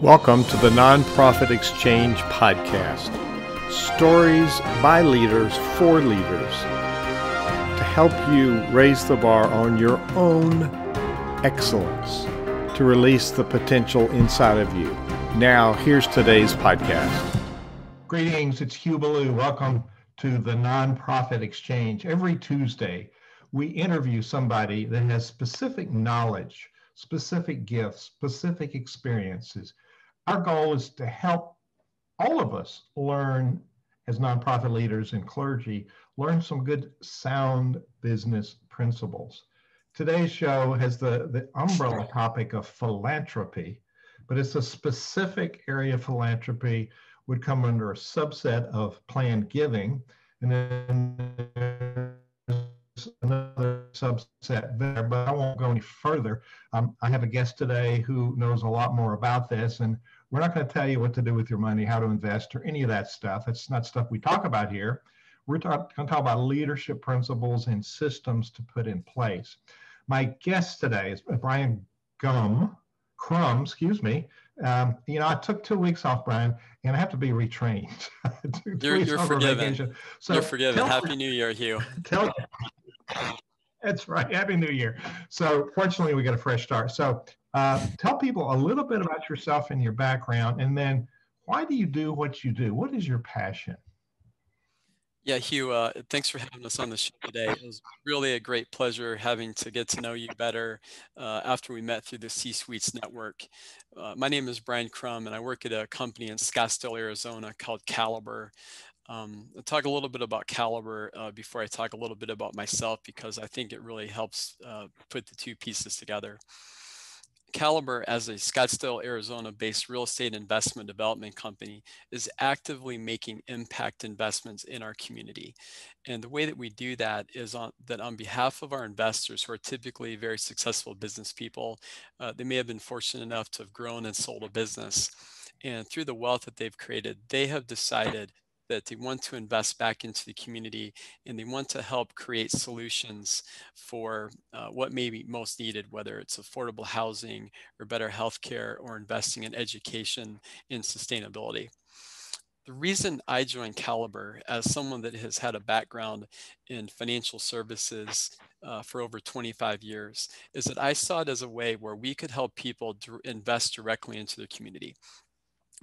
Welcome to the Nonprofit Exchange Podcast. Stories by leaders for leaders to help you raise the bar on your own excellence, to release the potential inside of you. Now, here's today's podcast. Greetings, it's Hugh Ballou. Welcome to the Nonprofit Exchange. Every Tuesday, we interview somebody that has specific knowledge, specific gifts, specific experiences our goal is to help all of us learn as nonprofit leaders and clergy, learn some good sound business principles. Today's show has the, the umbrella topic of philanthropy, but it's a specific area of philanthropy would come under a subset of planned giving. And then another subset there, but I won't go any further. Um, I have a guest today who knows a lot more about this, and we're not going to tell you what to do with your money, how to invest, or any of that stuff. That's not stuff we talk about here. We're talk, going to talk about leadership principles and systems to put in place. My guest today is Brion Gum, Crum, excuse me. Um, you know, I took two weeks off, Brion, and I have to be retrained. you're, you're forgiven. So you're forgiven. Happy New Year, Hugh. Tell, that's right. Happy New Year. So, fortunately, we got a fresh start. So, uh, tell people a little bit about yourself and your background, and then why do you do what you do? What is your passion? Yeah, Hugh, uh, thanks for having us on the show today. It was really a great pleasure having to get to know you better uh, after we met through the C Suites Network. Uh, my name is Brion Crum, and I work at a company in Scottsdale, Arizona called Caliber. Um, I'll talk a little bit about Caliber uh, before I talk a little bit about myself because I think it really helps uh, put the two pieces together. Caliber, as a Scottsdale, Arizona based real estate investment development company, is actively making impact investments in our community. And the way that we do that is on, that on behalf of our investors, who are typically very successful business people, uh, they may have been fortunate enough to have grown and sold a business. And through the wealth that they've created, they have decided that they want to invest back into the community and they want to help create solutions for uh, what may be most needed, whether it's affordable housing or better healthcare or investing in education and sustainability. The reason I joined Caliber as someone that has had a background in financial services uh, for over 25 years is that I saw it as a way where we could help people invest directly into their community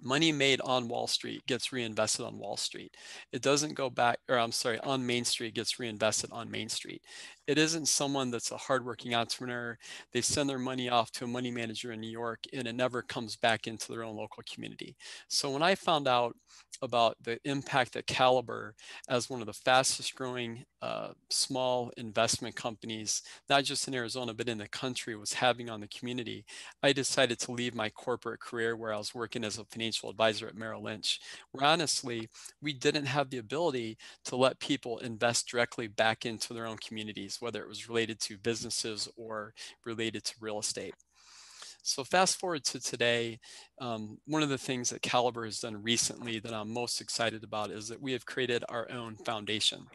money made on Wall Street gets reinvested on Wall Street. It doesn't go back, or I'm sorry, on Main Street gets reinvested on Main Street. It isn't someone that's a hardworking entrepreneur. They send their money off to a money manager in New York and it never comes back into their own local community. So when I found out about the impact that Caliber, as one of the fastest growing uh, small investment companies, not just in Arizona, but in the country, was having on the community, I decided to leave my corporate career where I was working as a financial advisor at Merrill Lynch, where honestly, we didn't have the ability to let people invest directly back into their own communities, whether it was related to businesses or related to real estate. So fast forward to today, um, one of the things that Caliber has done recently that I'm most excited about is that we have created our own foundation.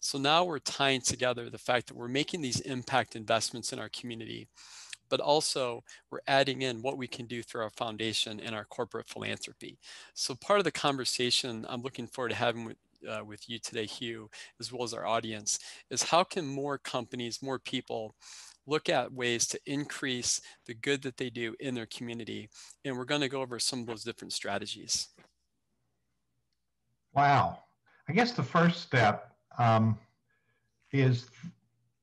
So now we're tying together the fact that we're making these impact investments in our community, but also we're adding in what we can do through our foundation and our corporate philanthropy. So part of the conversation I'm looking forward to having with, uh, with you today, Hugh, as well as our audience, is how can more companies, more people look at ways to increase the good that they do in their community. And we're going to go over some of those different strategies. Wow. I guess the first step um, is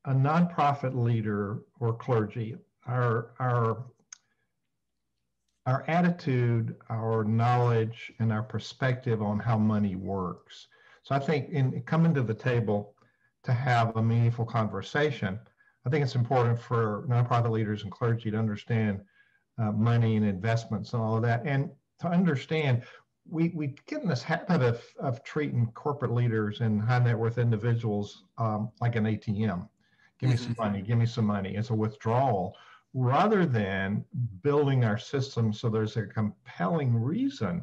a nonprofit leader or clergy. Our, our, our attitude, our knowledge, and our perspective on how money works. So I think in coming to the table to have a meaningful conversation, I think it's important for nonprofit leaders and clergy to understand uh, money and investments and all of that, and to understand we we get in this habit of of treating corporate leaders and high net worth individuals um, like an ATM. Give me mm-hmm. some money. Give me some money. It's a withdrawal rather than building our system so there's a compelling reason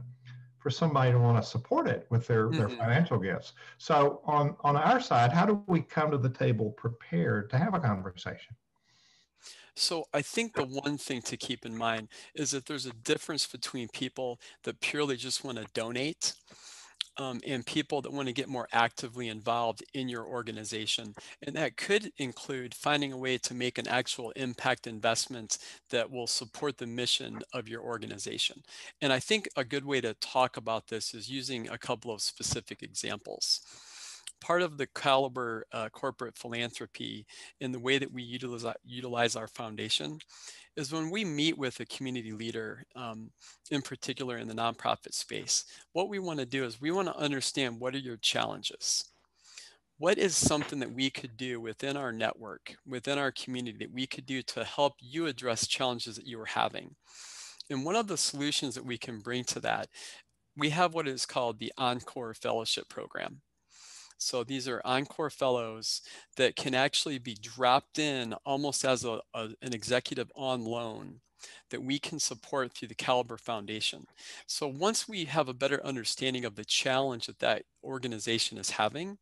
for somebody to want to support it with their, mm-hmm. their financial gifts. So on, on our side, how do we come to the table prepared to have a conversation? So I think the one thing to keep in mind is that there's a difference between people that purely just want to donate um, and people that want to get more actively involved in your organization. And that could include finding a way to make an actual impact investment that will support the mission of your organization. And I think a good way to talk about this is using a couple of specific examples part of the caliber uh, corporate philanthropy in the way that we utilize, utilize our foundation is when we meet with a community leader, um, in particular in the nonprofit space, what we want to do is we want to understand what are your challenges? What is something that we could do within our network, within our community, that we could do to help you address challenges that you are having? And one of the solutions that we can bring to that, we have what is called the Encore Fellowship Program. So these are Encore Fellows that can actually be dropped in almost as a, a, an executive on loan that we can support through the Caliber Foundation. So once we have a better understanding of the challenge that that organization is having,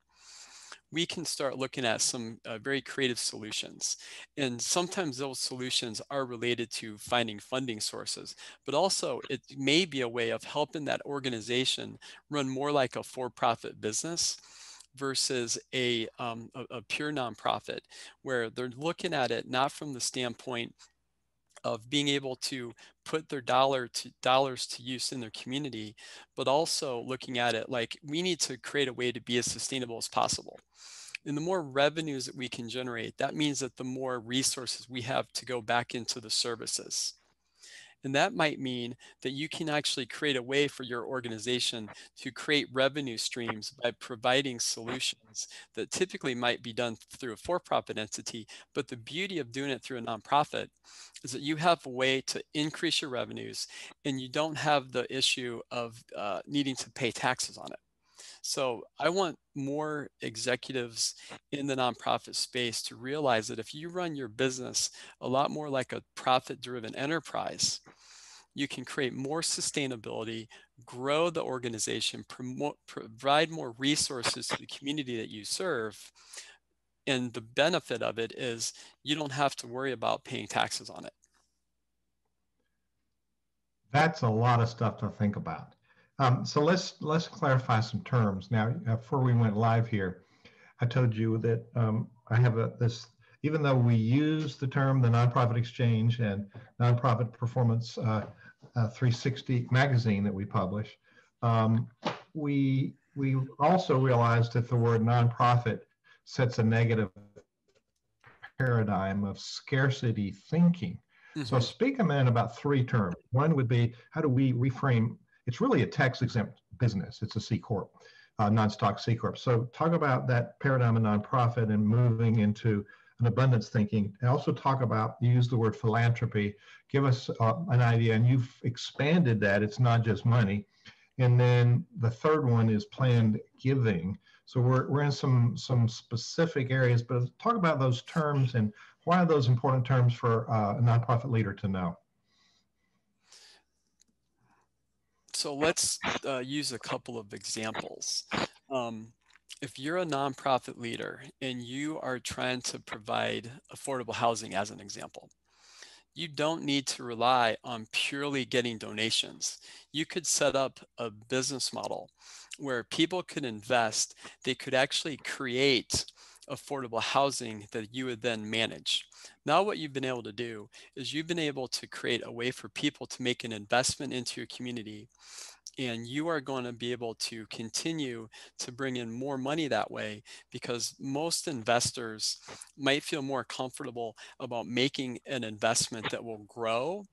we can start looking at some uh, very creative solutions. And sometimes those solutions are related to finding funding sources, but also it may be a way of helping that organization run more like a for-profit business versus a, um, a, a pure nonprofit, where they're looking at it not from the standpoint of being able to put their dollar to dollars to use in their community, but also looking at it like we need to create a way to be as sustainable as possible. And the more revenues that we can generate, that means that the more resources we have to go back into the services. And that might mean that you can actually create a way for your organization to create revenue streams by providing solutions that typically might be done through a for-profit entity. But the beauty of doing it through a nonprofit is that you have a way to increase your revenues and you don't have the issue of uh, needing to pay taxes on it. So I want more executives in the nonprofit space to realize that if you run your business a lot more like a profit driven enterprise, you can create more sustainability, grow the organization, promote, provide more resources to the community that you serve. And the benefit of it is you don't have to worry about paying taxes on it. That's a lot of stuff to think about. Um, so let's let's clarify some terms now. Uh, before we went live here, I told you that um, I have a this. Even though we use the term the nonprofit exchange and nonprofit performance uh, uh, 360 magazine that we publish, um, we we also realized that the word nonprofit sets a negative paradigm of scarcity thinking. Mm-hmm. So speak a minute about three terms. One would be how do we reframe it's really a tax exempt business. It's a C corp, uh, non-stock C corp. So talk about that paradigm of nonprofit and moving into an abundance thinking. And also talk about use the word philanthropy. Give us uh, an idea, and you've expanded that. It's not just money. And then the third one is planned giving. So we're, we're in some some specific areas, but talk about those terms and why are those important terms for uh, a nonprofit leader to know? So let's uh, use a couple of examples. Um, if you're a nonprofit leader and you are trying to provide affordable housing as an example, you don't need to rely on purely getting donations. You could set up a business model where people could invest, they could actually create affordable housing that you would then manage. Now what you've been able to do is you've been able to create a way for people to make an investment into your community and you are going to be able to continue to bring in more money that way because most investors might feel more comfortable about making an investment that will grow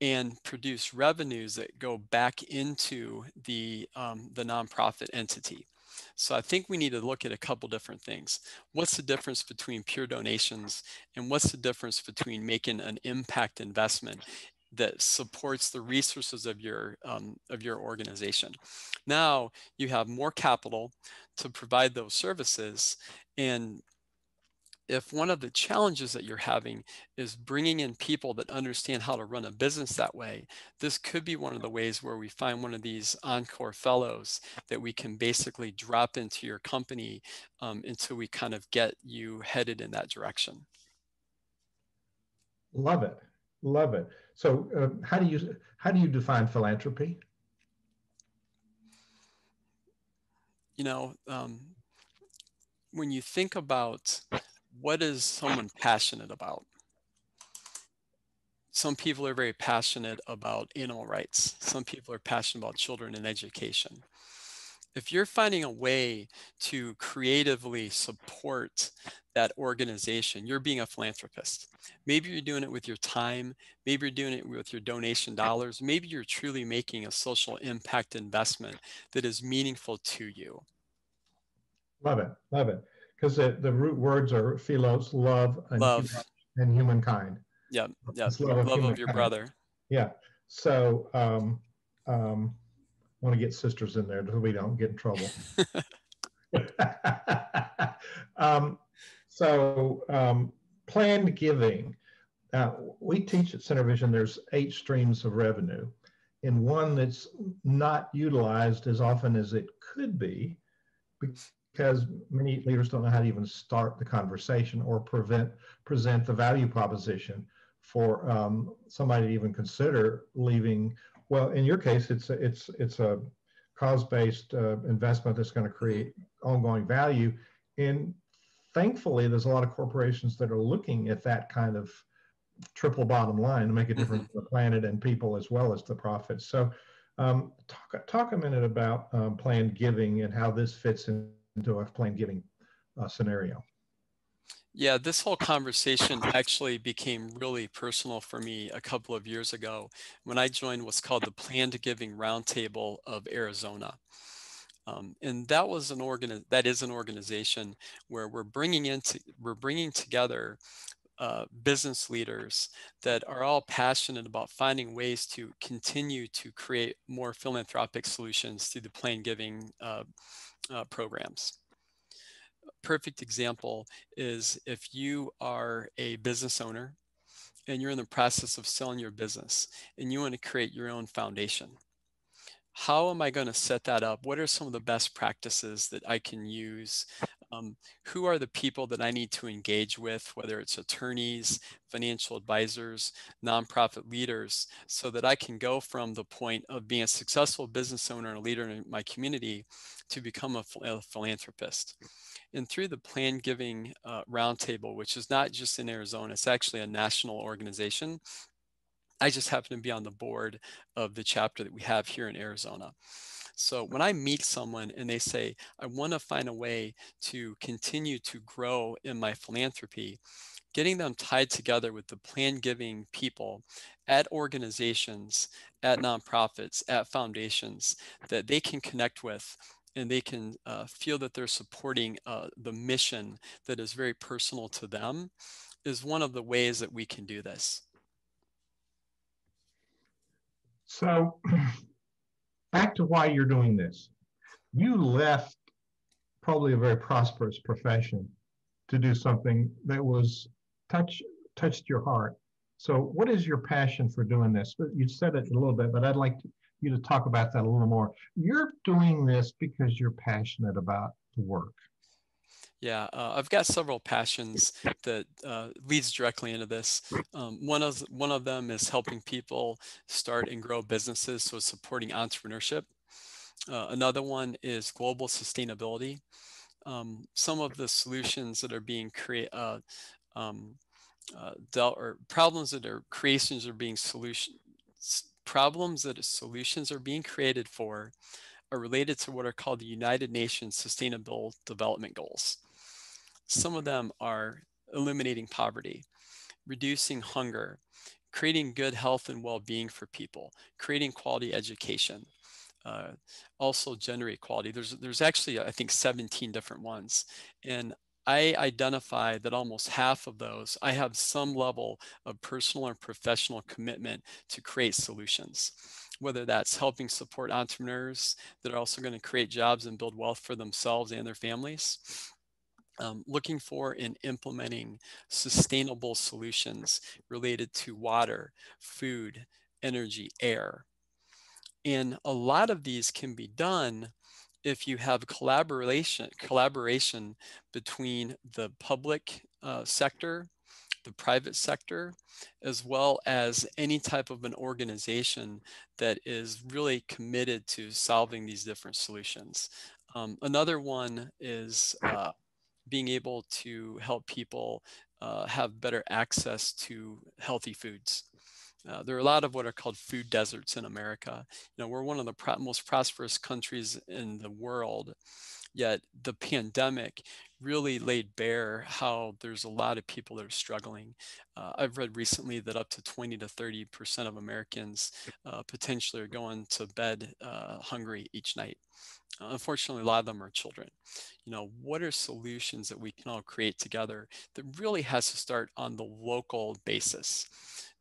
and produce revenues that go back into the um, the nonprofit entity. So I think we need to look at a couple different things. What's the difference between pure donations and what's the difference between making an impact investment that supports the resources of your um, of your organization. Now you have more capital to provide those services and if one of the challenges that you're having is bringing in people that understand how to run a business that way, this could be one of the ways where we find one of these Encore fellows that we can basically drop into your company um, until we kind of get you headed in that direction. Love it, love it. So, uh, how do you how do you define philanthropy? You know, um, when you think about what is someone passionate about, some people are very passionate about animal rights. Some people are passionate about children and education. If you're finding a way to creatively support that organization, you're being a philanthropist. Maybe you're doing it with your time, maybe you're doing it with your donation dollars, maybe you're truly making a social impact investment that is meaningful to you. Love it, love it. Because the, the root words are philos, love, and, love. and humankind. Yeah, yeah. Love, love of, your brother. Yeah. So um, um, I want to get sisters in there so we don't get in trouble. um, so um, planned giving. Uh, we teach at SynerVision there's eight streams of revenue, and one that's not utilized as often as it could be because many leaders don't know how to even start the conversation or prevent present the value proposition for um, somebody to even consider leaving. Well, in your case, it's a, it's it's a cause-based uh, investment that's going to create ongoing value. And thankfully, there's a lot of corporations that are looking at that kind of triple bottom line to make a difference mm-hmm. for the planet and people as well as the profits. So, um, talk talk a minute about um, planned giving and how this fits into a planned giving uh, scenario. Yeah, this whole conversation actually became really personal for me a couple of years ago when I joined what's called the Planned Giving Roundtable of Arizona. Um, and that was an organ that is an organization where we're bringing into we're bringing together uh, business leaders that are all passionate about finding ways to continue to create more philanthropic solutions through the planned giving uh, uh, programs perfect example is if you are a business owner and you're in the process of selling your business and you want to create your own foundation. How am I going to set that up? What are some of the best practices that I can use? Um, who are the people that I need to engage with, whether it's attorneys, financial advisors, nonprofit leaders, so that I can go from the point of being a successful business owner and a leader in my community to become a, a philanthropist? and through the Planned Giving uh, Roundtable, which is not just in Arizona, it's actually a national organization. I just happen to be on the board of the chapter that we have here in Arizona. So when I meet someone and they say, I want to find a way to continue to grow in my philanthropy, getting them tied together with the plan giving people at organizations, at nonprofits, at foundations that they can connect with and they can uh, feel that they're supporting uh, the mission that is very personal to them is one of the ways that we can do this. So back to why you're doing this. You left probably a very prosperous profession to do something that was touch touched your heart. So what is your passion for doing this? You said it a little bit, but I'd like to, you to talk about that a little more. You're doing this because you're passionate about the work. Yeah, uh, I've got several passions that uh, leads directly into this. Um, one of one of them is helping people start and grow businesses, so supporting entrepreneurship. Uh, another one is global sustainability. Um, some of the solutions that are being created, uh, um, uh, dealt or problems that are creations are being solution problems that solutions are being created for are related to what are called the United Nations Sustainable Development Goals. Some of them are eliminating poverty, reducing hunger, creating good health and well-being for people, creating quality education, uh, also gender equality. There's, there's actually, I think, 17 different ones. And I identify that almost half of those, I have some level of personal and professional commitment to create solutions, whether that's helping support entrepreneurs that are also going to create jobs and build wealth for themselves and their families. Um, looking for and implementing sustainable solutions related to water, food, energy, air. And a lot of these can be done if you have collaboration collaboration between the public uh, sector the private sector, as well as any type of an organization that is really committed to solving these different solutions. Um, another one is uh, being able to help people uh, have better access to healthy foods. Uh, there are a lot of what are called food deserts in America. You know, we're one of the pro most prosperous countries in the world, yet the pandemic really laid bare how there's a lot of people that are struggling. Uh, I've read recently that up to 20 to 30 percent of Americans uh, potentially are going to bed uh, hungry each night. unfortunately, a lot of them are children. You know, what are solutions that we can all create together that really has to start on the local basis?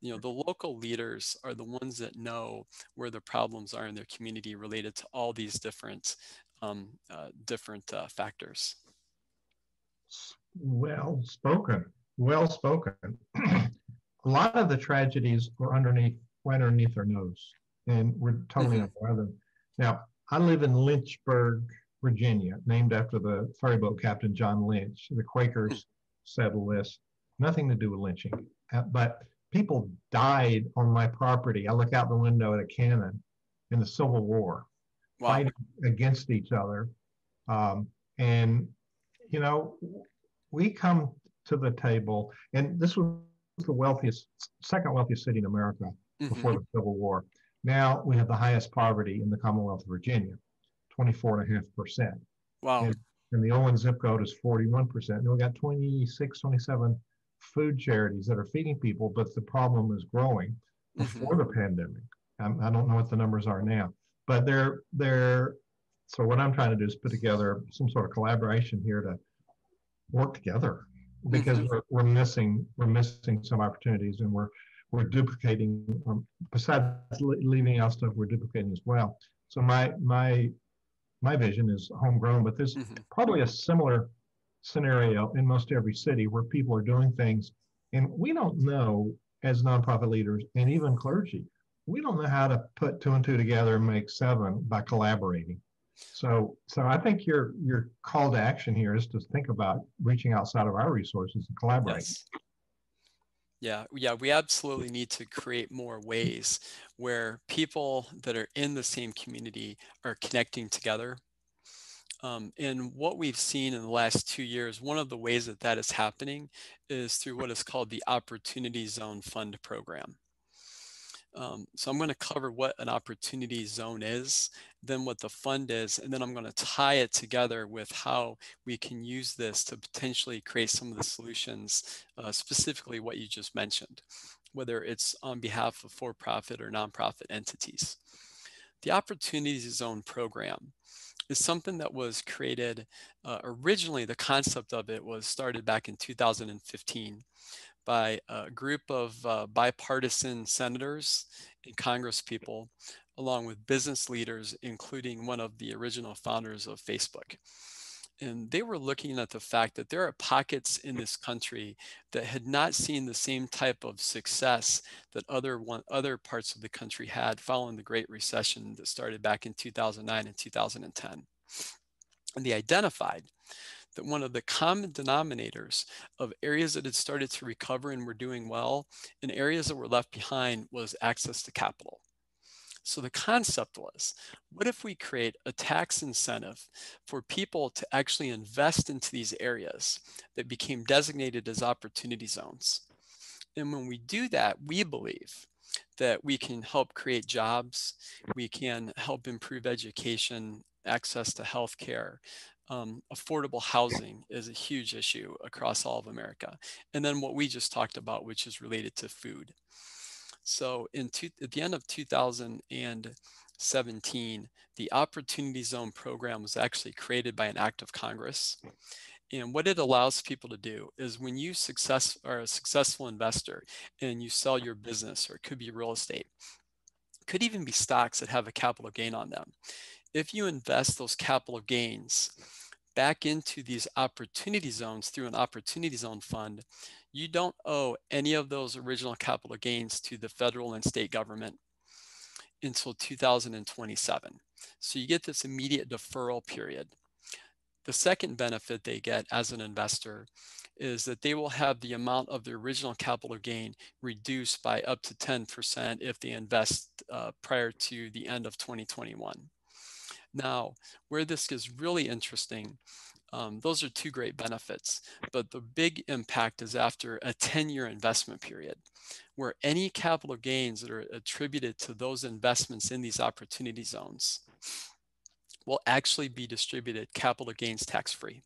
you know the local leaders are the ones that know where the problems are in their community related to all these different um, uh, different uh, factors well spoken well spoken a lot of the tragedies are underneath right underneath our nose and we're totally mm-hmm. unaware of them now i live in lynchburg virginia named after the ferryboat captain john lynch the quakers mm. settled this nothing to do with lynching uh, but people died on my property. I look out the window at a cannon in the Civil War, wow. fighting against each other. Um, and, you know, we come to the table, and this was the wealthiest, second wealthiest city in America mm-hmm. before the Civil War. Now we have the highest poverty in the Commonwealth of Virginia, 24.5%. Wow. And, and the Owen zip code is 41%. And we got 26, 27 food charities that are feeding people, but the problem is growing before mm-hmm. the pandemic. Um, I don't know what the numbers are now, but they're they're. So what I'm trying to do is put together some sort of collaboration here to work together because mm-hmm. we're, we're missing we're missing some opportunities and we're we're duplicating um, besides leaving out stuff we're duplicating as well. So my my my vision is homegrown, but there's mm-hmm. probably a similar scenario in most every city where people are doing things and we don't know as nonprofit leaders and even clergy we don't know how to put two and two together and make seven by collaborating so so i think your your call to action here is to think about reaching outside of our resources and collaborating yes. Yeah, yeah, we absolutely need to create more ways where people that are in the same community are connecting together um, and what we've seen in the last two years, one of the ways that that is happening is through what is called the Opportunity Zone Fund program. Um, so I'm going to cover what an opportunity zone is, then what the fund is, and then I'm going to tie it together with how we can use this to potentially create some of the solutions, uh, specifically what you just mentioned, whether it's on behalf of for-profit or nonprofit entities. The Opportunity Zone program is something that was created uh, originally the concept of it was started back in 2015 by a group of uh, bipartisan senators and congresspeople, along with business leaders including one of the original founders of facebook. And they were looking at the fact that there are pockets in this country that had not seen the same type of success that other one, other parts of the country had following the Great Recession that started back in 2009 and 2010. And they identified that one of the common denominators of areas that had started to recover and were doing well and areas that were left behind was access to capital. So the concept was, what if we create a tax incentive for people to actually invest into these areas that became designated as opportunity zones? And when we do that, we believe that we can help create jobs, we can help improve education, access to healthcare, um, affordable housing is a huge issue across all of America. And then what we just talked about, which is related to food. So in two, at the end of 2017, the Opportunity Zone program was actually created by an act of Congress. And what it allows people to do is when you success are a successful investor and you sell your business, or it could be real estate, could even be stocks that have a capital gain on them. If you invest those capital gains back into these opportunity zones through an opportunity zone fund, you don't owe any of those original capital gains to the federal and state government until 2027. So you get this immediate deferral period. The second benefit they get as an investor is that they will have the amount of the original capital gain reduced by up to 10% if they invest uh, prior to the end of 2021. Now, where this gets really interesting, um, those are two great benefits, but the big impact is after a 10 year investment period, where any capital gains that are attributed to those investments in these opportunity zones will actually be distributed capital gains tax free.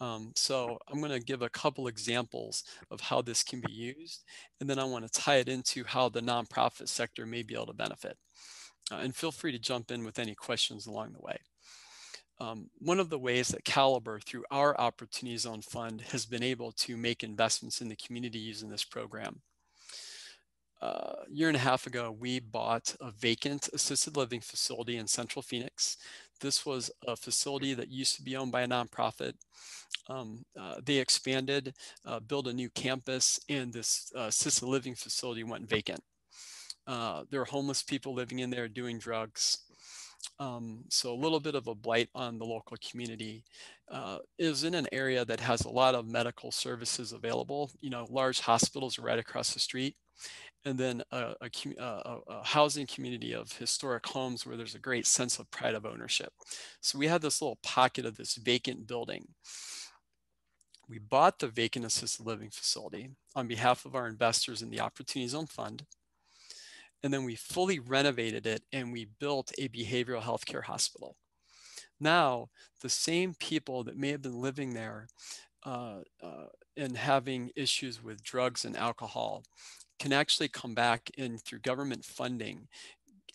Um, so I'm going to give a couple examples of how this can be used, and then I want to tie it into how the nonprofit sector may be able to benefit. Uh, and feel free to jump in with any questions along the way. Um, one of the ways that Caliber, through our Opportunity Zone Fund, has been able to make investments in the community using this program. Uh, a year and a half ago, we bought a vacant assisted living facility in Central Phoenix. This was a facility that used to be owned by a nonprofit. Um, uh, they expanded, uh, built a new campus, and this uh, assisted living facility went vacant. Uh, there are homeless people living in there doing drugs. Um, so a little bit of a blight on the local community uh, is in an area that has a lot of medical services available. You know, large hospitals are right across the street. And then a, a, a, a housing community of historic homes where there's a great sense of pride of ownership. So we had this little pocket of this vacant building. We bought the vacant assisted living facility on behalf of our investors in the Opportunity Zone Fund and then we fully renovated it and we built a behavioral health care hospital. Now, the same people that may have been living there uh, uh, and having issues with drugs and alcohol can actually come back in through government funding,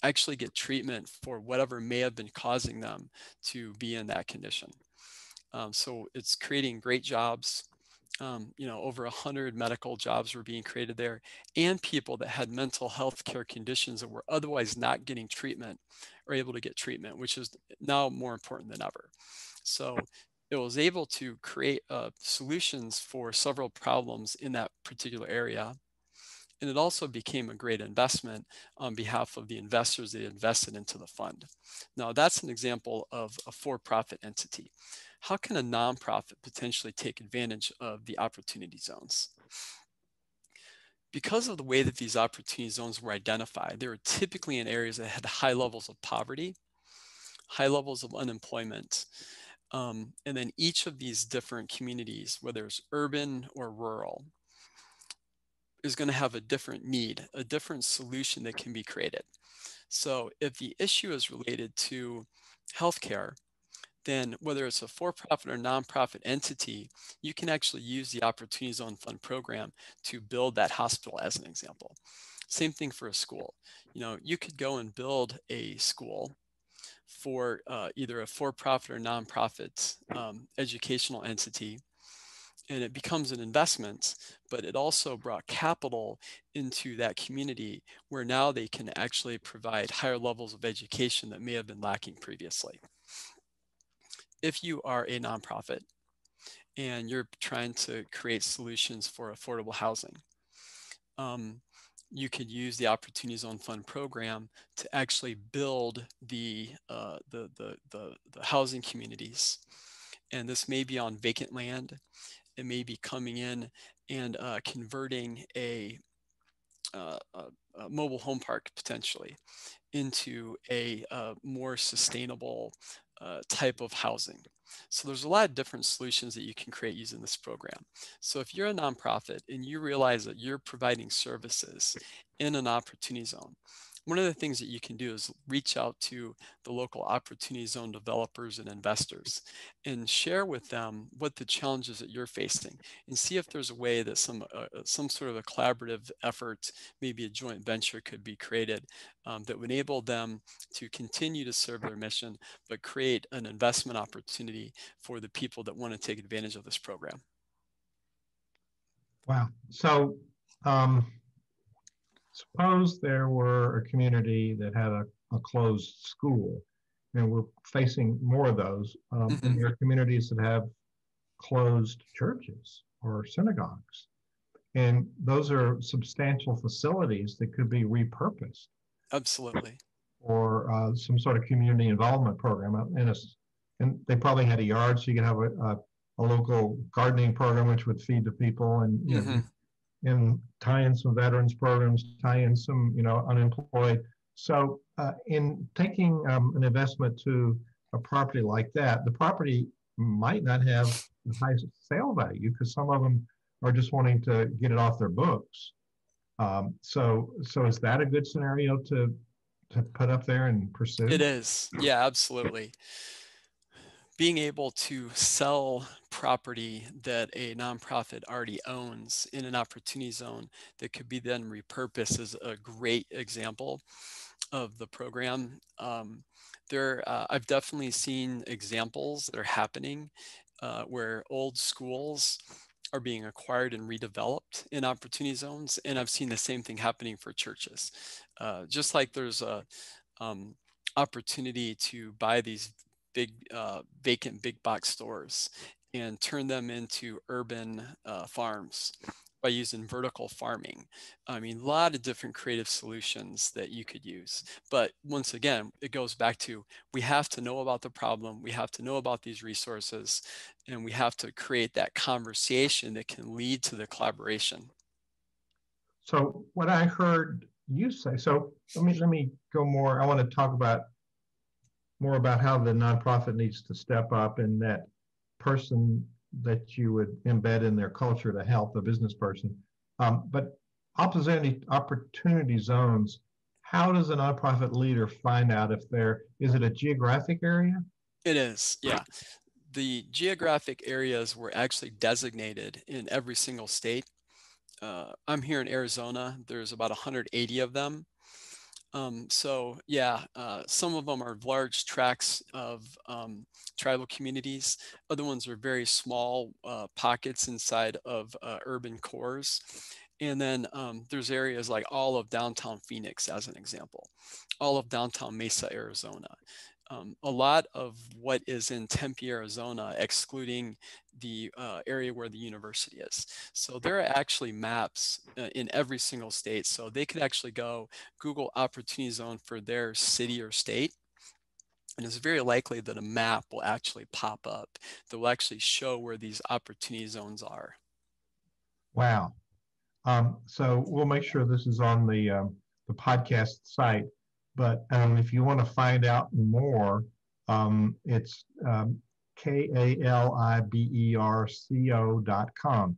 actually get treatment for whatever may have been causing them to be in that condition. Um, so it's creating great jobs um, you know, over 100 medical jobs were being created there, and people that had mental health care conditions that were otherwise not getting treatment are able to get treatment, which is now more important than ever. So it was able to create uh, solutions for several problems in that particular area. And it also became a great investment on behalf of the investors that invested into the fund. Now, that's an example of a for profit entity how can a nonprofit potentially take advantage of the opportunity zones? Because of the way that these opportunity zones were identified, they were typically in areas that had high levels of poverty, high levels of unemployment, um, and then each of these different communities, whether it's urban or rural, is going to have a different need, a different solution that can be created. So if the issue is related to healthcare, then whether it's a for-profit or nonprofit entity, you can actually use the Opportunity Zone Fund program to build that hospital as an example. Same thing for a school. You know, you could go and build a school for uh, either a for-profit or nonprofit um, educational entity and it becomes an investment, but it also brought capital into that community where now they can actually provide higher levels of education that may have been lacking previously if you are a nonprofit and you're trying to create solutions for affordable housing, um, you could use the Opportunity Zone Fund program to actually build the, uh, the, the, the, the, housing communities. And this may be on vacant land. It may be coming in and uh, converting a, uh, a, a, mobile home park potentially into a, a more sustainable uh, type of housing. So there's a lot of different solutions that you can create using this program. So if you're a nonprofit and you realize that you're providing services in an opportunity zone, one of the things that you can do is reach out to the local opportunity zone developers and investors and share with them what the challenges that you're facing and see if there's a way that some uh, uh, some sort of a collaborative effort maybe a joint venture could be created um, that would enable them to continue to serve their mission but create an investment opportunity for the people that want to take advantage of this program. Wow. So um suppose there were a community that had a, a closed school, and we're facing more of those. Um, mm-hmm. And there are communities that have closed churches or synagogues. And those are substantial facilities that could be repurposed. Absolutely. Or uh, some sort of community involvement program. And, a, and they probably had a yard, so you could have a, a a local gardening program which would feed the people and you mm-hmm. And tie in some veterans programs, tie in some you know unemployed. So uh, in taking um, an investment to a property like that, the property might not have the highest sale value because some of them are just wanting to get it off their books. Um, so so is that a good scenario to to put up there and pursue? It is. Yeah, absolutely being able to sell property that a nonprofit already owns in an opportunity zone that could be then repurposed is a great example of the program. Um, there, uh, I've definitely seen examples that are happening uh, where old schools are being acquired and redeveloped in opportunity zones, and I've seen the same thing happening for churches. Uh, just like there's a um, opportunity to buy these big uh, vacant big box stores and turn them into urban uh, farms by using vertical farming. I mean, a lot of different creative solutions that you could use. But once again, it goes back to we have to know about the problem, we have to know about these resources, and we have to create that conversation that can lead to the collaboration. So what I heard you say, so let me let me go more. I want to talk about more about how the nonprofit needs to step up and that person that you would embed in their culture to help the business person. Um, but opportunity opportunity zones. How does a nonprofit leader find out if there is it a geographic area? It is, yeah. The geographic areas were actually designated in every single state. Uh, I'm here in Arizona. There's about 180 of them. Um, so yeah, uh, some of them are large tracts of um, tribal communities. Other ones are very small uh, pockets inside of uh, urban cores. And then um, there's areas like all of downtown Phoenix, as an example, all of downtown Mesa, Arizona um, a lot of what is in Tempe, Arizona, excluding the uh, area where the university is. So there are actually maps uh, in every single state. So they could actually go Google Opportunity Zone for their city or state. And it's very likely that a map will actually pop up that will actually show where these opportunity zones are. Wow. Um, so we'll make sure this is on the, um, the podcast site. But um, if you want to find out more, um, it's um, K A L I B E R C O dot com,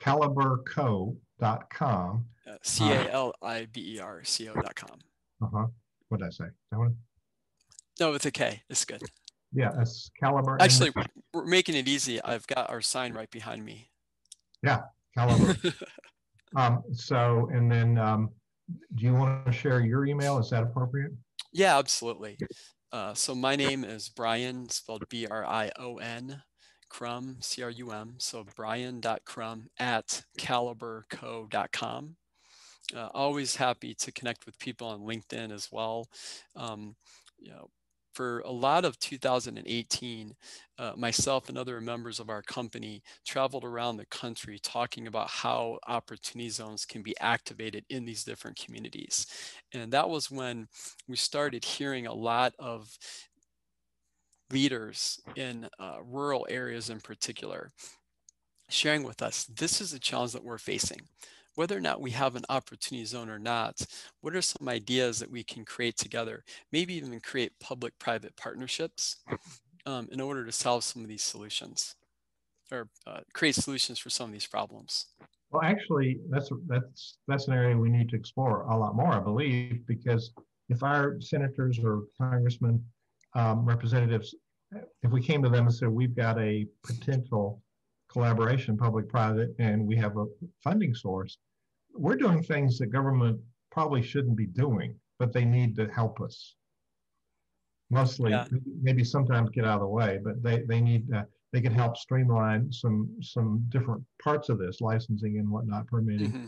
caliberco dot com. Uh, C A L I B E R C O dot com. Uh huh. What did I say? That one? No, it's a K. It's good. Yeah, it's caliber. Actually, we're making it easy. I've got our sign right behind me. Yeah, caliber. um, so, and then um, do you want to share your email? Is that appropriate? Yeah, absolutely. Uh, so my name is Brion, spelled B-R-I-O-N, Crum, C-R-U-M. So brion.crum at caliberco.com. Uh, always happy to connect with people on LinkedIn as well. Um, you know, for a lot of 2018, uh, myself and other members of our company traveled around the country talking about how opportunity zones can be activated in these different communities. And that was when we started hearing a lot of leaders in uh, rural areas in particular sharing with us this is a challenge that we're facing whether or not we have an opportunity zone or not, what are some ideas that we can create together? Maybe even create public-private partnerships um, in order to solve some of these solutions or uh, create solutions for some of these problems. Well, actually, that's that's that's an area we need to explore a lot more, I believe, because if our senators or congressmen, um, representatives, if we came to them and said we've got a potential collaboration, public-private, and we have a funding source, we're doing things that government probably shouldn't be doing, but they need to help us. Mostly, yeah. maybe sometimes get out of the way, but they, they need, uh, they can help streamline some some different parts of this licensing and whatnot permitting. Mm-hmm.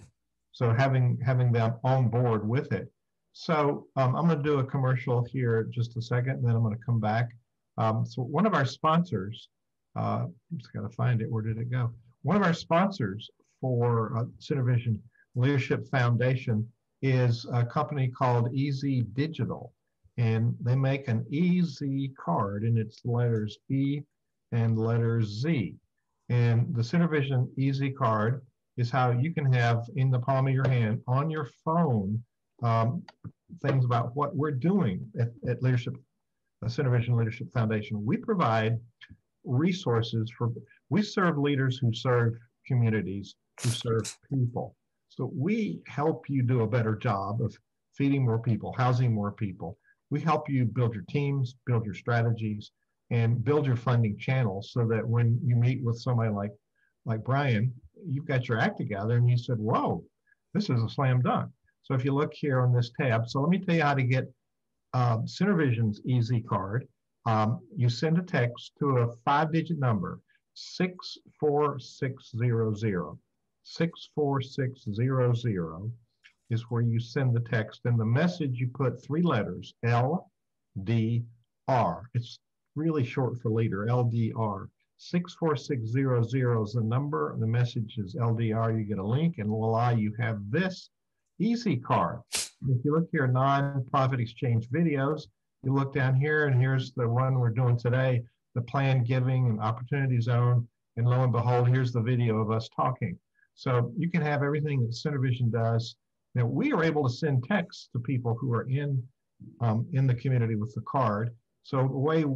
So having having them on board with it. So um, I'm going to do a commercial here just a second, and then I'm going to come back. Um, so one of our sponsors uh, just got to find it. Where did it go? One of our sponsors for uh, SynerVision Leadership Foundation is a company called Easy Digital. And they make an easy card, and it's letters E and letters Z. And the SynerVision Easy Card is how you can have in the palm of your hand on your phone um, things about what we're doing at, at Leadership, uh, SynerVision Leadership Foundation. We provide resources for, we serve leaders who serve communities, who serve people. So we help you do a better job of feeding more people, housing more people. We help you build your teams, build your strategies, and build your funding channels so that when you meet with somebody like like Brion, you've got your act together and you said, whoa, this is a slam dunk. So if you look here on this tab, so let me tell you how to get um, SynerVision's Easy Card. Um, you send a text to a five-digit number, 64600. 64600 is where you send the text. And the message, you put three letters, L, D, R. It's really short for leader, LDR. 64600 is the number. The message is LDR. You get a link, and voila, you have this easy card. If you look here, nonprofit exchange videos, you look down here, and here's the one we're doing today the plan giving and opportunity zone. And lo and behold, here's the video of us talking. So you can have everything that SynerVision does. Now, we are able to send texts to people who are in, um, in the community with the card. So the way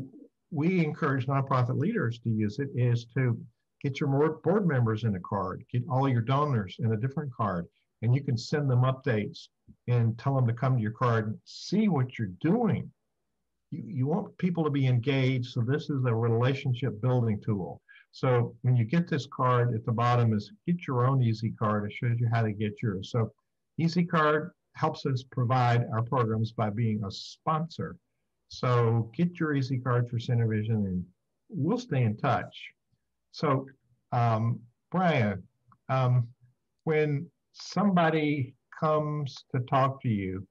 we encourage nonprofit leaders to use it is to get your board members in a card, get all your donors in a different card, and you can send them updates and tell them to come to your card and see what you're doing. You, you want people to be engaged, so this is a relationship building tool. So when you get this card at the bottom is get your own Easy Card. It shows you how to get yours. So Easy Card helps us provide our programs by being a sponsor so get your Easy Card for SynerVision and we'll stay in touch. So, um, Brion, um, when somebody comes to talk to you,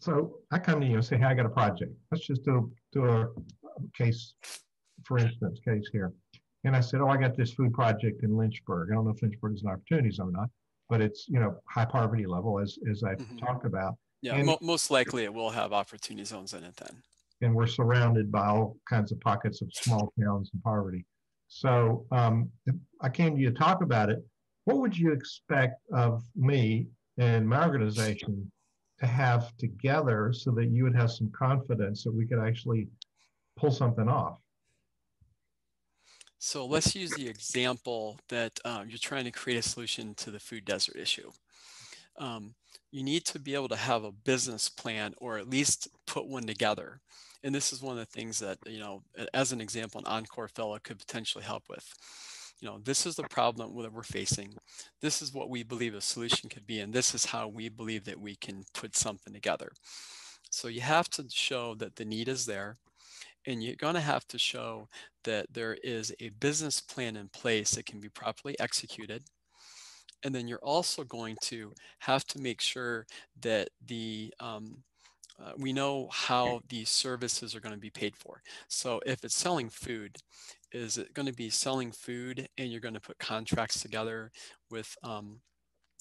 so I come to you and say, hey, I got a project. Let's just do, do a case, for instance, case here. And I said, oh, I got this food project in Lynchburg. I don't know if Lynchburg is an opportunity zone or not, but it's, you know, high poverty level as, as I mm-hmm. talked about. Yeah, and, mo most likely it will have opportunity zones in it then. And we're surrounded by all kinds of pockets of small towns and poverty. So um, I came to you to talk about it. What would you expect of me and my organization to have together so that you would have some confidence that we could actually pull something off? So let's use the example that um, you're trying to create a solution to the food desert issue. Um, you need to be able to have a business plan or at least put one together. And this is one of the things that, you know, as an example, an Encore fellow could potentially help with. You know, this is the problem that we're facing. This is what we believe a solution could be. And this is how we believe that we can put something together. So you have to show that the need is there. And you're going to have to show that there is a business plan in place that can be properly executed and then you're also going to have to make sure that the um, uh, we know how these services are going to be paid for. So if it's selling food, is it going to be selling food and you're going to put contracts together with um,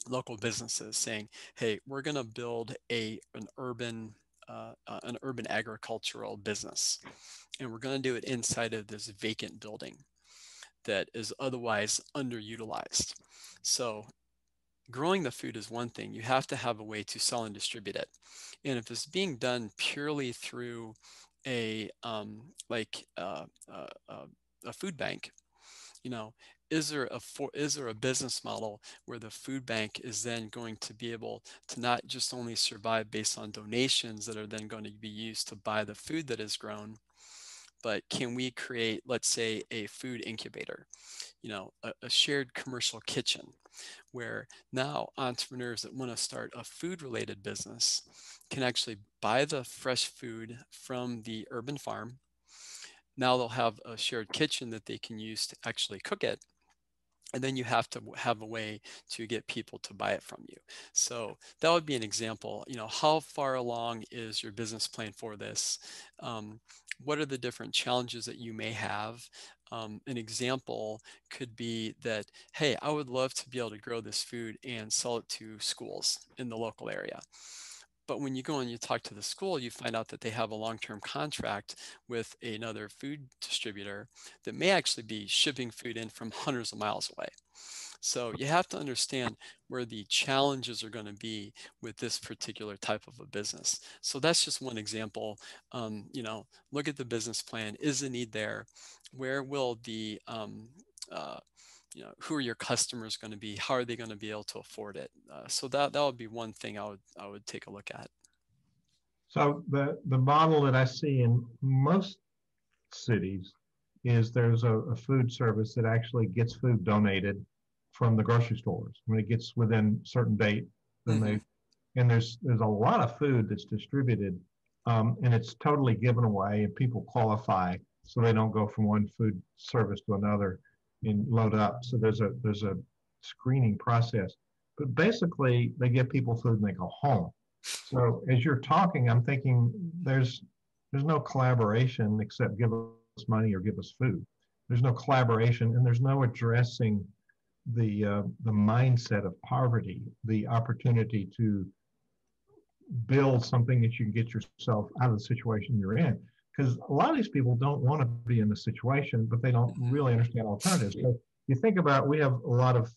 local businesses saying, hey, we're going to build a an urban uh, uh, an urban agricultural business and we're going to do it inside of this vacant building that is otherwise underutilized. So growing the food is one thing. You have to have a way to sell and distribute it. And if it's being done purely through a um, like uh, uh, uh, a food bank, you know, is there a for, is there a business model where the food bank is then going to be able to not just only survive based on donations that are then going to be used to buy the food that is grown, but can we create, let's say, a food incubator, you know, a, a shared commercial kitchen where now entrepreneurs that want to start a food related business can actually buy the fresh food from the urban farm. Now they'll have a shared kitchen that they can use to actually cook it and then you have to have a way to get people to buy it from you so that would be an example you know how far along is your business plan for this um, what are the different challenges that you may have? Um, an example could be that, hey, I would love to be able to grow this food and sell it to schools in the local area. but when you go and you talk to the school, you find out that they have a long-term contract with another food distributor that may actually be shipping food in from hundreds of miles away. So you have to understand where the challenges are going to be with this particular type of a business. So that's just one example. Um, you know, look at the business plan. Is the need there? Where will the um, uh, you know, who are your customers going to be? How are they going to be able to afford it? Uh, so that that would be one thing I would I would take a look at. So the the model that I see in most cities is there's a, a food service that actually gets food donated from the grocery stores when it gets within certain date. Then mm-hmm. they and there's there's a lot of food that's distributed um, and it's totally given away and people qualify so they don't go from one food service to another and load up. So there's a there's a screening process. But basically, they give people food and they go home. So as you're talking, I'm thinking there's there's no collaboration except give us money or give us food. There's no collaboration and there's no addressing the uh, the mindset of poverty, the opportunity to build something that you can get yourself out of the situation you're in because a lot of these people don't want to be in the situation, but they don't really understand alternatives. So you think about, we have a lot of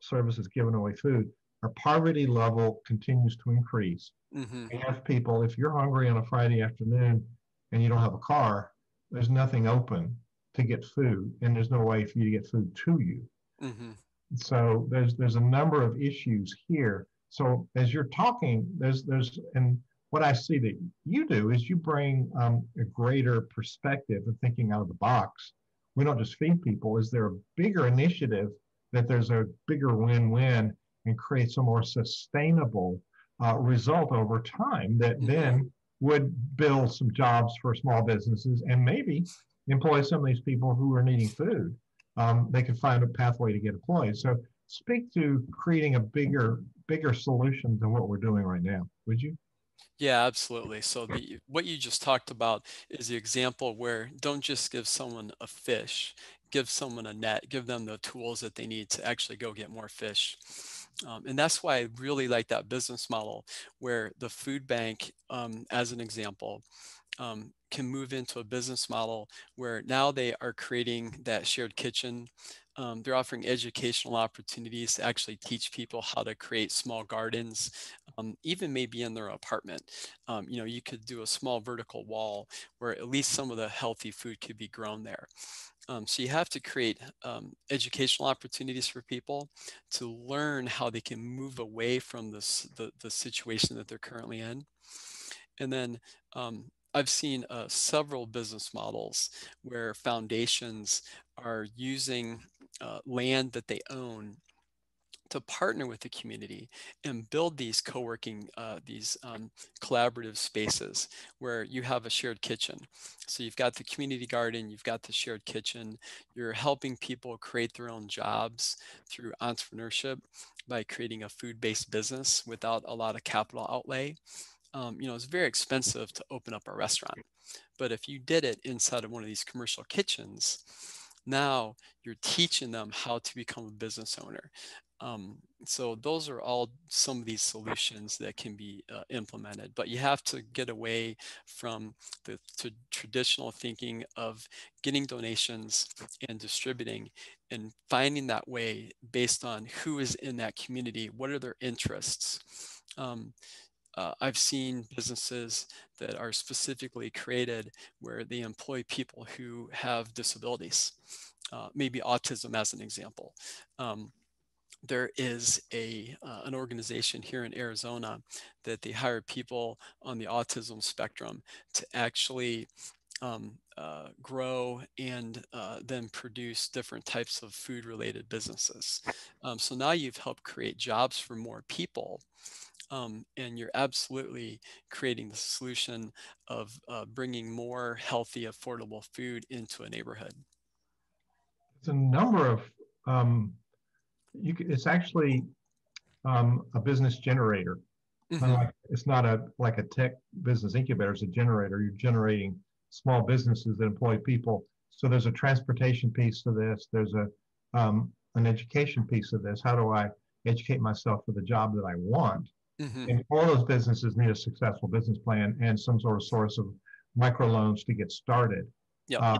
services giving away food. Our poverty level continues to increase. Mm-hmm. We have people, if you're hungry on a Friday afternoon and you don't have a car, there's nothing open to get food, and there's no way for you to get food to you. Mm-hmm. So there's there's a number of issues here. So as you're talking, there's there's and what I see that you do is you bring um, a greater perspective of thinking out of the box. We don't just feed people. Is there a bigger initiative that there's a bigger win-win and creates a more sustainable uh, result over time that mm-hmm. then would build some jobs for small businesses and maybe employ some of these people who are needing food. Um, they could find a pathway to get employed. So speak to creating a bigger, bigger solution than what we're doing right now, would you? Yeah, absolutely. So the what you just talked about is the example where don't just give someone a fish, give someone a net, give them the tools that they need to actually go get more fish. Um, and that's why I really like that business model where the food bank, um, as an example, um, can move into a business model where now they are creating that shared kitchen um, they're offering educational opportunities to actually teach people how to create small gardens, um, even maybe in their apartment. Um, you know, you could do a small vertical wall where at least some of the healthy food could be grown there. Um, so you have to create um, educational opportunities for people to learn how they can move away from this, the, the situation that they're currently in. And then um, I've seen uh, several business models where foundations are using uh, land that they own to partner with the community and build these co-working, uh, these um, collaborative spaces where you have a shared kitchen. So you've got the community garden, you've got the shared kitchen, you're helping people create their own jobs through entrepreneurship by creating a food-based business without a lot of capital outlay. Um, you know, it's very expensive to open up a restaurant. But if you did it inside of one of these commercial kitchens, now you're teaching them how to become a business owner. Um, so those are all some of these solutions that can be uh, implemented, but you have to get away from the traditional thinking of getting donations and distributing and finding that way based on who is in that community, what are their interests. Um, uh, I've seen businesses that are specifically created where they employ people who have disabilities, uh, maybe autism as an example. Um, there is a uh, an organization here in Arizona that they hire people on the autism spectrum to actually um, uh, grow and uh, then produce different types of food related businesses. Um, so now you've helped create jobs for more people um, and you're absolutely creating the solution of uh, bringing more healthy, affordable food into a neighborhood. It's a number of, um, you can, it's actually um, a business generator. Mm-hmm. Like, it's not a like a tech business incubator, it's a generator. You're generating small businesses that employ people. So there's a transportation piece to this. There's a um, an education piece of this. How do I educate myself for the job that I want? Mm-hmm. And all those businesses need a successful business plan and some sort of source of microloans to get started. Yeah. Uh,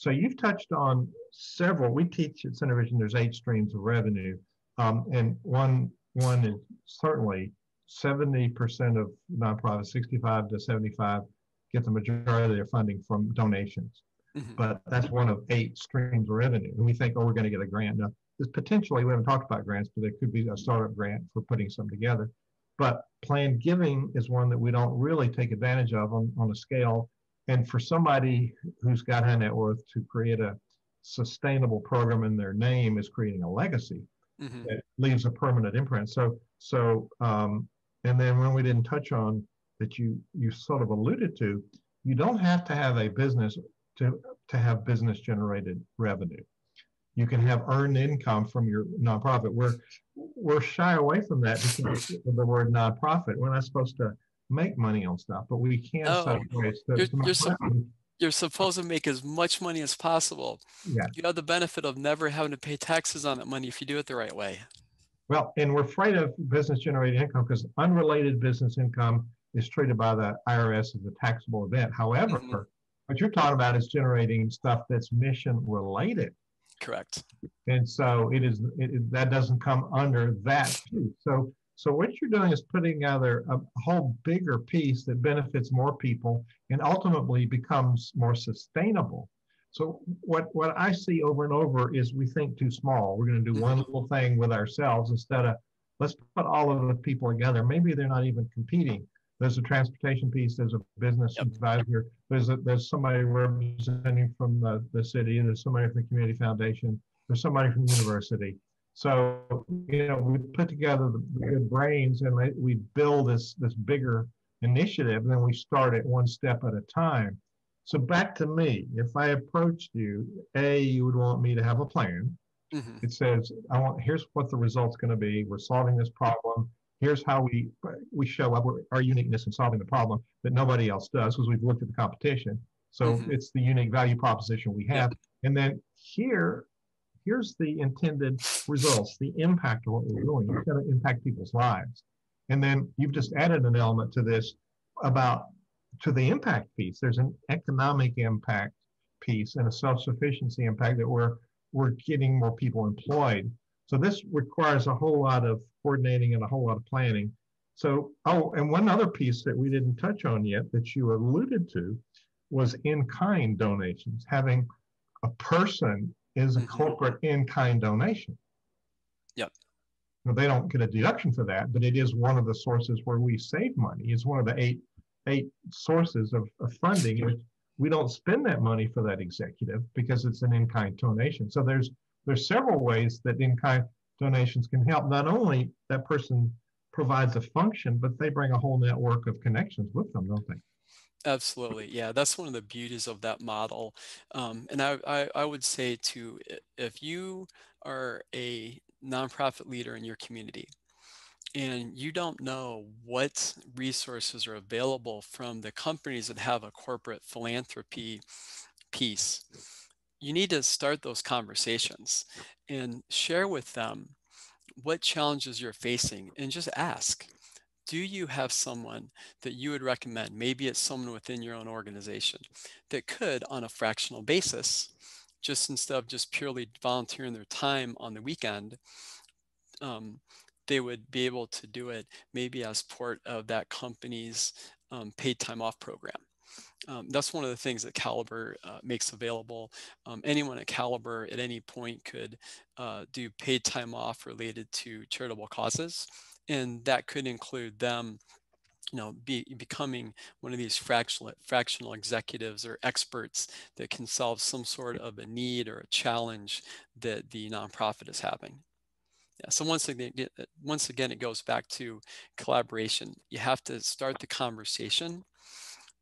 so you've touched on several. We teach at SynerVision. There's eight streams of revenue, um, and one one is certainly 70% of nonprofits, 65 to 75, get the majority of their funding from donations. Mm-hmm. But that's one of eight streams of revenue. And we think, oh, we're going to get a grant. Now, this potentially, we haven't talked about grants, but there could be a startup grant for putting some together. But planned giving is one that we don't really take advantage of on, on a scale. And for somebody who's got high net worth to create a sustainable program in their name is creating a legacy mm-hmm. that leaves a permanent imprint. So, so, um, and then when we didn't touch on that, you you sort of alluded to, you don't have to have a business to to have business generated revenue. You can have earned income from your nonprofit. We're we're shy away from that because of the word nonprofit. We're not supposed to make money on stuff, but we can oh, set ways to, you're, to you're, you're supposed to make as much money as possible. Yeah. You have the benefit of never having to pay taxes on that money if you do it the right way. Well, and we're afraid of business generated income because unrelated business income is treated by the IRS as a taxable event. However, mm-hmm. what you're talking about is generating stuff that's mission related. Correct. And so it is it, that doesn't come under that too. So so what you're doing is putting together a whole bigger piece that benefits more people and ultimately becomes more sustainable. So what, what I see over and over is we think too small. We're going to do one mm-hmm. little thing with ourselves instead of let's put all of the people together. Maybe they're not even competing. There's a transportation piece. There's a business yep. advisor. There's a, there's somebody representing from the, the city. There's somebody from the community foundation. There's somebody from the university. So, you know, we put together the, good brains and we build this, this bigger initiative, and then we start it one step at a time. So back to me, if I approached you, A, you would want me to have a plan. Mm-hmm. It says, I want, here's what the result's going to be. We're solving this problem. Here's how we, we show up our uniqueness in solving the problem that nobody else does because we've looked at the competition. So mm-hmm. it's the unique value proposition we have. Yep. And then here here's the intended results, the impact of what we're doing. It's going to impact people's lives. And then you've just added an element to this about to the impact piece. There's an economic impact piece and a self-sufficiency impact that we're we're getting more people employed. So this requires a whole lot of coordinating and a whole lot of planning. So, oh, and one other piece that we didn't touch on yet that you alluded to was in-kind donations, having a person is a mm-hmm. corporate in-kind donation. Yep. Now, they don't get a deduction for that, but it is one of the sources where we save money. It's one of the eight eight sources of, of funding. We don't spend that money for that executive because it's an in-kind donation. So there's there's several ways that in-kind donations can help. Not only that person provides a function, but they bring a whole network of connections with them, don't they? Absolutely. Yeah, that's one of the beauties of that model. Um, and I, I, I would say to if you are a nonprofit leader in your community and you don't know what resources are available from the companies that have a corporate philanthropy piece, you need to start those conversations and share with them what challenges you're facing and just ask do you have someone that you would recommend? Maybe it's someone within your own organization that could, on a fractional basis, just instead of just purely volunteering their time on the weekend, um, they would be able to do it maybe as part of that company's um, paid time off program. Um, that's one of the things that Caliber uh, makes available. Um, anyone at Caliber at any point could uh, do paid time off related to charitable causes and that could include them you know be, becoming one of these fractional fractional executives or experts that can solve some sort of a need or a challenge that the nonprofit is having. Yeah, so once again once again it goes back to collaboration. You have to start the conversation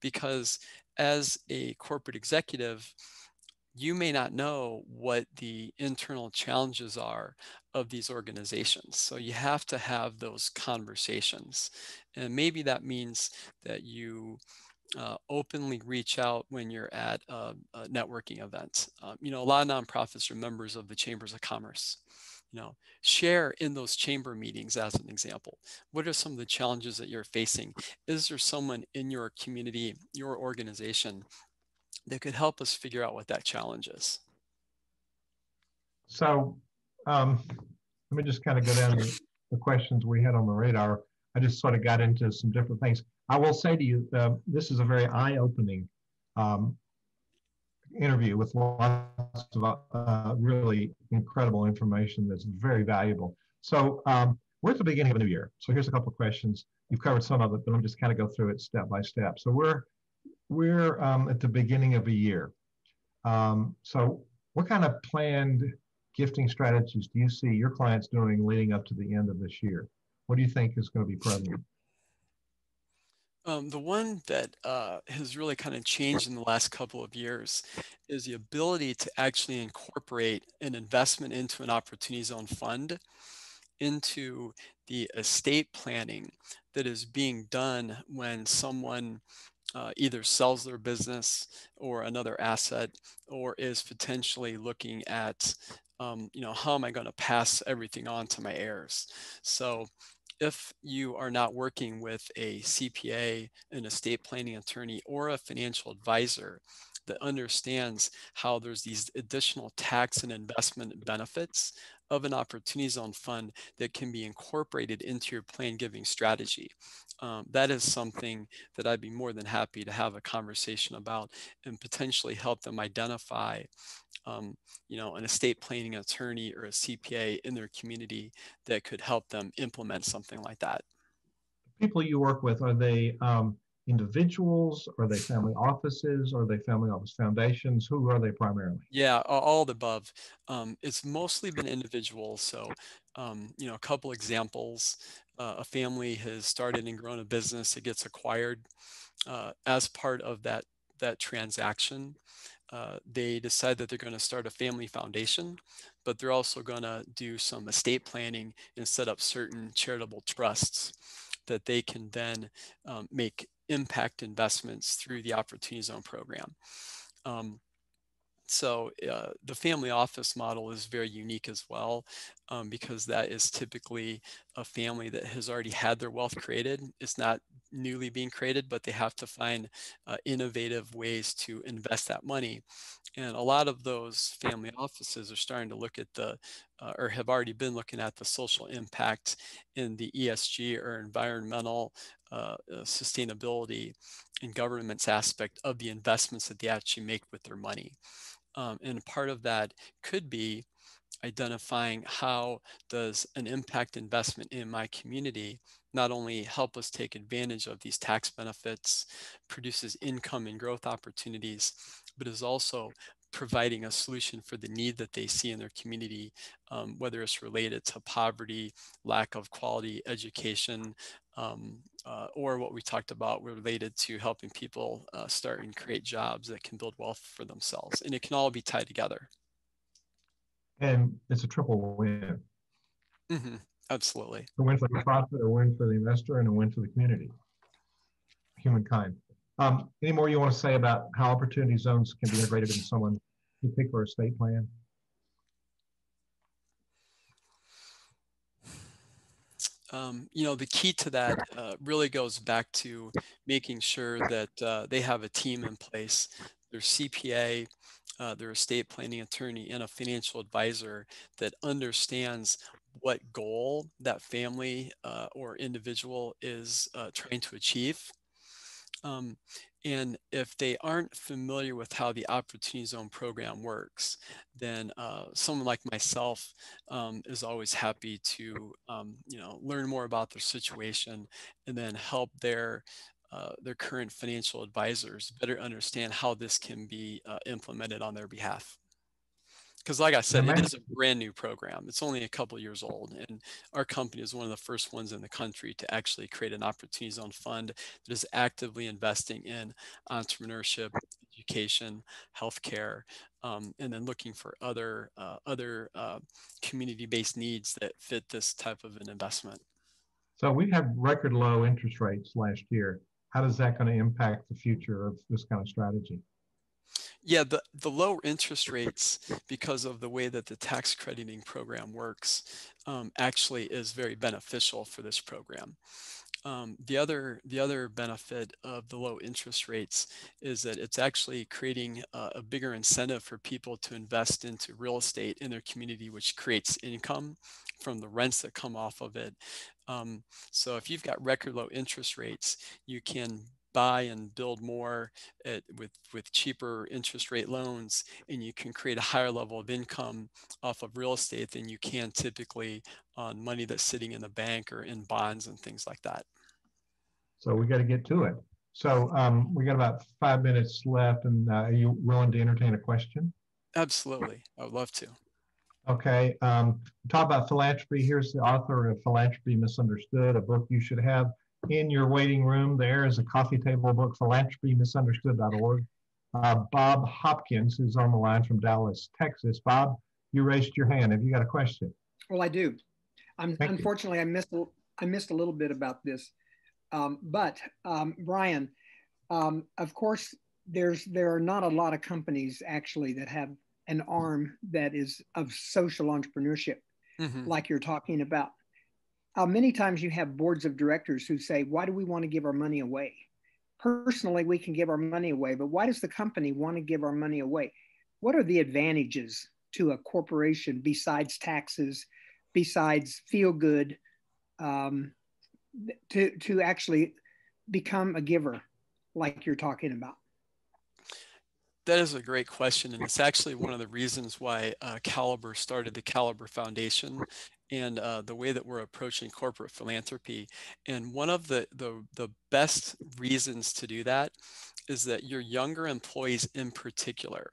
because as a corporate executive you may not know what the internal challenges are of these organizations. So you have to have those conversations. And maybe that means that you uh, openly reach out when you're at a, a networking event. Um, you know, a lot of nonprofits are members of the chambers of commerce. you know share in those chamber meetings as an example what are some of the challenges that you're facing is there someone in your community your organization that could help us figure out what that challenge is so um, let me just kind of go down the, the questions we had on the radar i just sort of got into some different things i will say to you uh, this is a very eye-opening um, interview with lots of uh, really incredible information that's very valuable. So um, we're at the beginning of a new year. So here's a couple of questions. You've covered some of it, but me just kind of go through it step by step. So we're we're um, at the beginning of a year. Um, so what kind of planned gifting strategies do you see your clients doing leading up to the end of this year? What do you think is going to be prevalent? Um, the one that uh, has really kind of changed in the last couple of years is the ability to actually incorporate an investment into an opportunity zone fund into the estate planning that is being done when someone uh, either sells their business or another asset or is potentially looking at um, you know how am i going to pass everything on to my heirs? So if you are not working with a CPA, an estate planning attorney, or a financial advisor that understands how there's these additional tax and investment benefits of an opportunity zone fund that can be incorporated into your plan giving strategy. Um, that is something that I'd be more than happy to have a conversation about and potentially help them identify um, you know, an estate planning attorney or a CPA in their community that could help them implement something like that. People you work with, are they um, individuals? Are they family offices? Are they family office foundations? Who are they primarily? Yeah, all the above. Um, it's mostly been individuals. So, um, you know, a couple examples. Uh, a family has started and grown a business. It gets acquired uh, as part of that that transaction uh, they decide that they're going to start a family foundation, but they're also going to do some estate planning and set up certain charitable trusts that they can then um, make impact investments through the Opportunity Zone program. Um, so uh, the family office model is very unique as well um, because that is typically a family that has already had their wealth created. It's not newly being created, but they have to find uh, innovative ways to invest that money. And a lot of those family offices are starting to look at the, uh, or have already been looking at the social impact in the ESG or environmental uh, uh, sustainability and governance aspect of the investments that they actually make with their money. Um, and part of that could be identifying how does an impact investment in my community not only help us take advantage of these tax benefits, produces income and growth opportunities, but is also providing a solution for the need that they see in their community, um, whether it's related to poverty, lack of quality education, um, uh, or what we talked about related to helping people uh, start and create jobs that can build wealth for themselves. And it can all be tied together. And it's a triple win. Mm-hmm. Absolutely. A win for the profit, a win for the investor, and a win for the community, humankind. Um, any more you want to say about how opportunity zones can be integrated in someone's particular estate plan? Um, you know, the key to that uh, really goes back to making sure that uh, they have a team in place, their CPA, uh, their estate planning attorney, and a financial advisor that understands what goal that family uh, or individual is uh, trying to achieve. Um, and if they aren't familiar with how the Opportunity Zone program works, then uh, someone like myself um, is always happy to, um, you know, learn more about their situation and then help their uh, their current financial advisors better understand how this can be uh, implemented on their behalf. Because like i said it is a brand new program. It's only a couple years old and our company is one of the first ones in the country to actually create an opportunity zone fund that is actively investing in entrepreneurship education healthcare um, and then looking for other uh, other uh, community-based needs that fit this type of an investment. So we have record low interest rates last year how is that going to impact the future of this kind of strategy Yeah, the, the low interest rates, because of the way that the tax crediting program works, um, actually is very beneficial for this program. Um, the other the other benefit of the low interest rates is that it's actually creating a, a, bigger incentive for people to invest into real estate in their community, which creates income from the rents that come off of it. Um, so if you've got record low interest rates, you can buy and build more at, with with cheaper interest rate loans, and you can create a higher level of income off of real estate than you can typically on money that's sitting in the bank or in bonds and things like that. So we got to get to it. So um, we got about five minutes left, and uh, are you willing to entertain a question? Absolutely, I would love to. Okay, um, talk about philanthropy. Here's the author of Philanthropy Misunderstood, a book you should have in your waiting room. There is a coffee table book, philanthropymisunderstood.org. Uh, Bob Hopkins, who's on the line from Dallas, Texas. Bob, you raised your hand. Have you got a question? Well, I do. I'm, unfortunately, you. I missed I missed a little bit about this. Um, but um, Brion, um, of course, there's there are not a lot of companies actually that have an arm that is of social entrepreneurship, mm-hmm. like you're talking about. Uh, many times you have boards of directors who say, "Why do we want to give our money away?" Personally, we can give our money away, but why does the company want to give our money away? What are the advantages to a corporation besides taxes, besides feel good? Um, to to actually become a giver like you're talking about? That is a great question, and it's actually one of the reasons why uh, Caliber started the Caliber Foundation and uh, the way that we're approaching corporate philanthropy. And one of the, the the best reasons to do that is that your younger employees, in particular,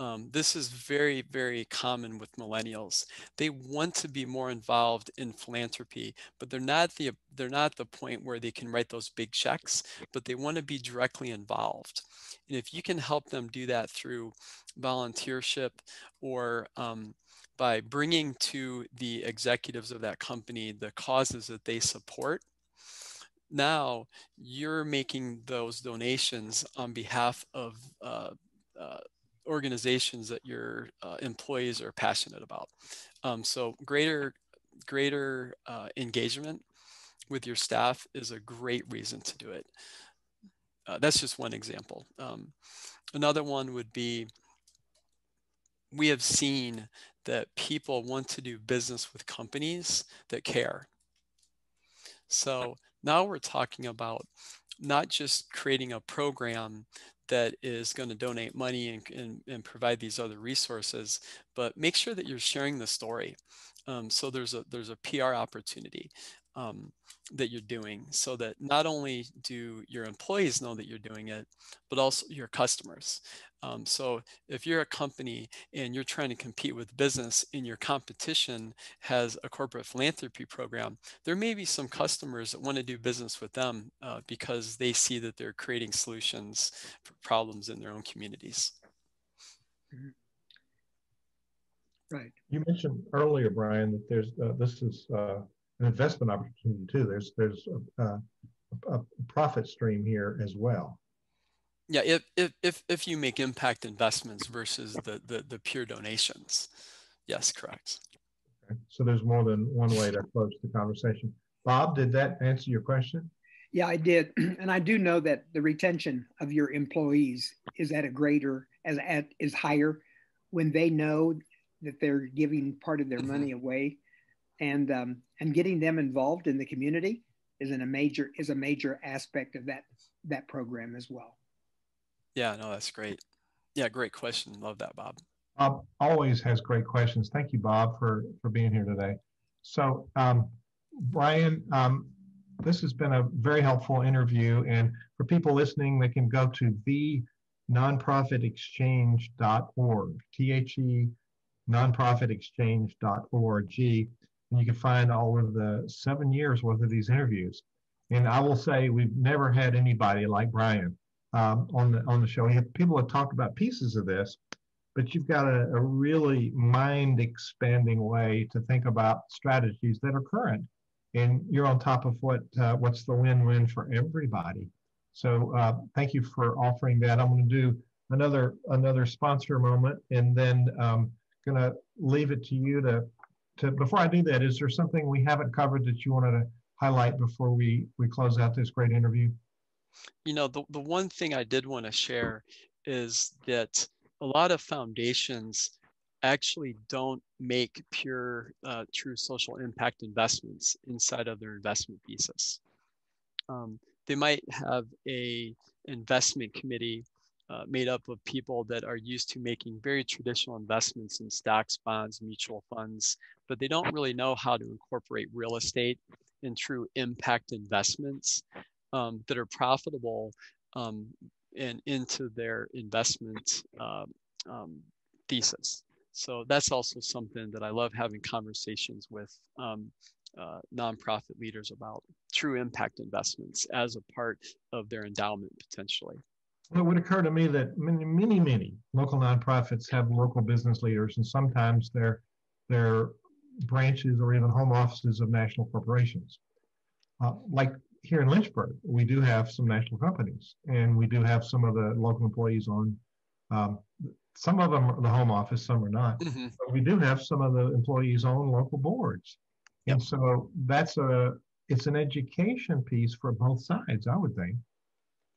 um, this is very, very common with millennials. They want to be more involved in philanthropy, but they're not the they're not the point where they can write those big checks, but they want to be directly involved. And if you can help them do that through volunteership or um, by bringing to the executives of that company the causes that they support, now you're making those donations on behalf of uh, uh, organizations that your uh, employees are passionate about. Um, so greater greater uh, engagement with your staff is a great reason to do it. Uh, that's just one example. Um, another one would be we have seen that people want to do business with companies that care. So now we're talking about not just creating a program that is going to donate money and, and, and, provide these other resources, but make sure that you're sharing the story. Um, so there's a there's a PR opportunity um, that you're doing, so that not only do your employees know that you're doing it, but also your customers. Um, so if you're a company and you're trying to compete with business and your competition has a corporate philanthropy program, there may be some customers that want to do business with them uh, because they see that they're creating solutions for problems in their own communities. Mm-hmm. Right. You mentioned earlier, Brion, that there's uh, this is uh, an investment opportunity too. There's there's a, a, a profit stream here as well. Yeah, if, if, if, if you make impact investments versus the, the, the pure donations. Yes, correct. Okay. So there's more than one way to approach the conversation. Bob, did that answer your question? Yeah, I did. And I do know that the retention of your employees is at a greater, as at is higher when they know that they're giving part of their mm-hmm. money away and um, and getting them involved in the community is in a major is a major aspect of that that program as well. Yeah, no, that's great. Yeah, great question. Love that, Bob. Bob always has great questions. Thank you, Bob, for for being here today. So, um, Brion, um, this has been a very helpful interview, and for people listening, they can go to the nonprofitexchange.org, T-H-E nonprofitexchange.org, and you can find all of the seven years worth of these interviews. And I will say we've never had anybody like Brion um, on the on the show. People have talked about pieces of this, but you've got a, a really mind expanding way to think about strategies that are current, and you're on top of what uh, what's the win win for everybody. So uh, thank you for offering that. I'm going to do another another sponsor moment, and then um, gonna leave it to you to to. Before I do that, is there something we haven't covered that you wanted to highlight before we we close out this great interview? You know, the the one thing I did want to share is that a lot of foundations actually don't make pure uh, true social impact investments inside of their investment thesis. Um, they might have a investment committee uh, made up of people that are used to making very traditional investments in stocks, bonds, mutual funds, but they don't really know how to incorporate real estate and true impact investments um, that are profitable um, and into their investment uh, um, thesis. So that's also something that I love having conversations with um, uh, nonprofit leaders about true impact investments as a part of their endowment potentially. It would occur to me that many, many, many local nonprofits have local business leaders, and sometimes they're they're branches or even home offices of national corporations. Uh, like here in Lynchburg, we do have some national companies, and we do have some of the local employees on. Um, some of them are the home office, some are not. Mm-hmm. But we do have some of the employees on local boards, yep. and so that's a it's an education piece for both sides, I would think.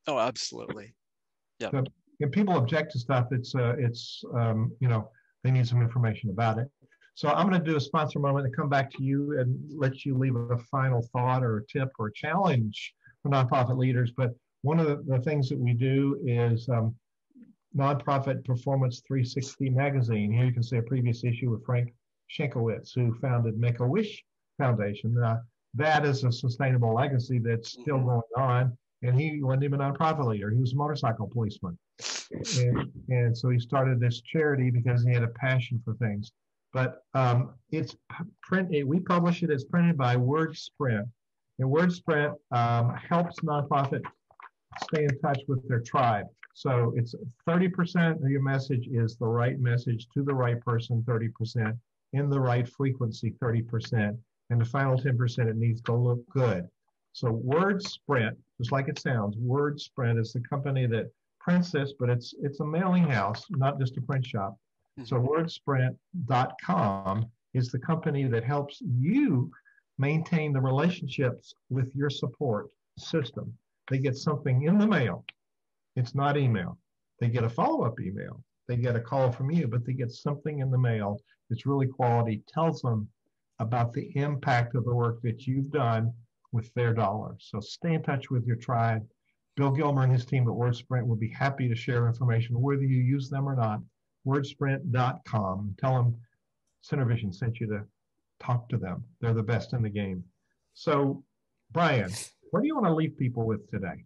Oh, absolutely. Yeah. So, if people object to stuff, it's uh, it's um, you know they need some information about it. So I'm going to do a sponsor moment and come back to you and let you leave a final thought or a tip or a challenge for nonprofit leaders. But one of the, the things that we do is um, Nonprofit Performance 360 magazine. Here you can see a previous issue with Frank Shankwitz, who founded Make a Wish Foundation. Uh, that is a sustainable legacy that's still mm-hmm. going on. And he wasn't even a nonprofit leader; he was a motorcycle policeman. And, and so he started this charity because he had a passion for things but um, it's print. We publish it as printed by WordSprint, and WordSprint um, helps nonprofit stay in touch with their tribe. So it's 30% of your message is the right message to the right person, 30% in the right frequency, 30%, and the final 10% it needs to look good. So WordSprint, just like it sounds, WordSprint is the company that prints this, but it's it's a mailing house, not just a print shop. So mm-hmm. wordsprint.com is the company that helps you maintain the relationships with your support system. They get something in the mail. It's not email. They get a follow-up email. They get a call from you, but they get something in the mail that's really quality, tells them about the impact of the work that you've done with their dollars. So stay in touch with your tribe. Bill Gilmer and his team at WordSprint will be happy to share information, whether you use them or not, wordsprint.com. Tell them Synervision sent you to talk to them. They're the best in the game. So, Brion, what do you want to leave people with today?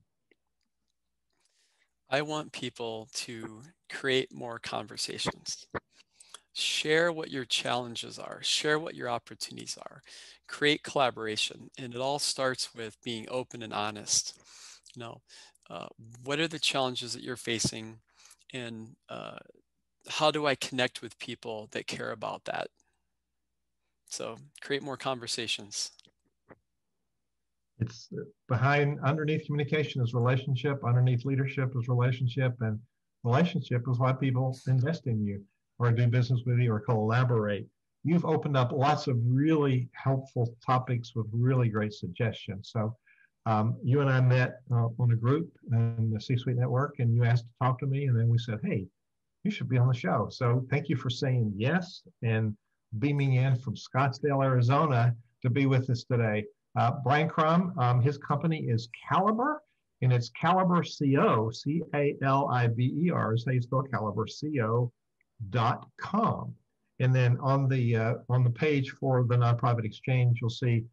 I want people to create more conversations. Share what your challenges are, share what your opportunities are, create collaboration. And it all starts with being open and honest. You know, uh, what are the challenges that you're facing? And uh, how do I connect with people that care about that? So create more conversations. It's uh, behind underneath communication is relationship, underneath leadership is relationship, and relationship is why people invest in you or do business with you or collaborate. You've opened up lots of really helpful topics with really great suggestions. So um, you and I met uh, on a group in the C-Suite Network, and you asked to talk to me, and then we said, "Hey, you should be on the show. So thank you for saying yes and beaming in from Scottsdale, Arizona to be with us today. Uh, Brion Crum, um, his company is Caliber, and it's Caliber Co, C A L I B E R, how you spell Caliber Co dot com. And then on the uh, on the page for the nonprofit exchange, you'll see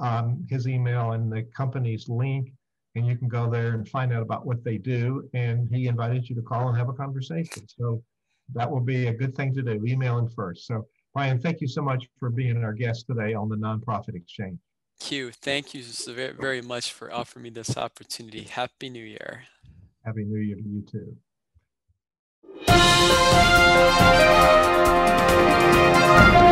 um, his email and the company's link and you can go there and find out about what they do. And he invited you to call and have a conversation. So that will be a good thing to do. Email him first. So Brion, thank you so much for being our guest today on the Nonprofit Exchange. Hugh, thank you so very, very much for offering me this opportunity. Happy New Year. Happy New Year to you too. Thank you.